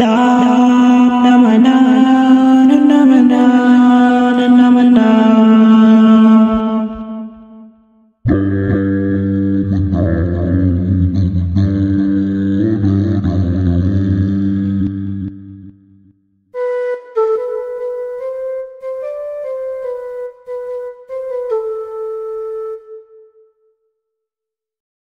Da.